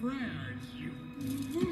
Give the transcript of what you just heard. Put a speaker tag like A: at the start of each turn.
A: prayers, you...